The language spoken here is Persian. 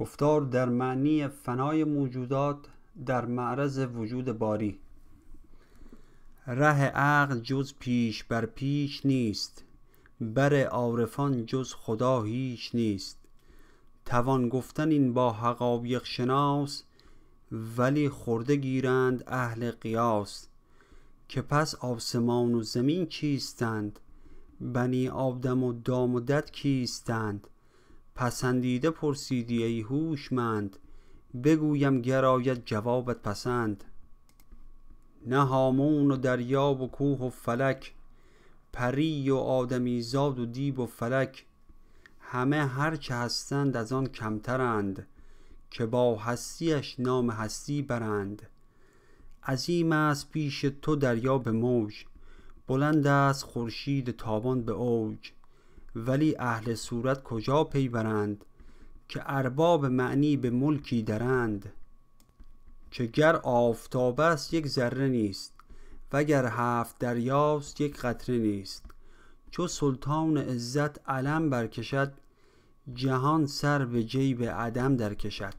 گفتار در معنی فنای موجودات در معرض وجود باری. ره عقل جز پیش بر پیش نیست بر عارفان جز خدا هیچ نیست. توان گفتن این با حقایق شناس ولی خورده گیرند اهل قیاس. که پس آسمان و زمین چیستند بنی آدم و دام و دد کیستند؟ پسندیده پرسیدی ای هوشمند بگویم گر آید جوابت پسند. نه هامون و دریا و کوه و فلک پری و آدمی زاد و دیو و فلک. همه هرچه هستند از آن کمترند که با هستیش نام هستی برند. عظیم است پیش تو دریا به موج بلند است خورشید تابان به اوج. ولی اهل صورت کجا پی برند که ارباب معنی به ملکی درند؟ که گر آفتاب است یک ذره نیست وگر هفت دریاست یک قطره نیست. چو سلطان عزت علم برکشد جهان سر به جیب عدم در کشد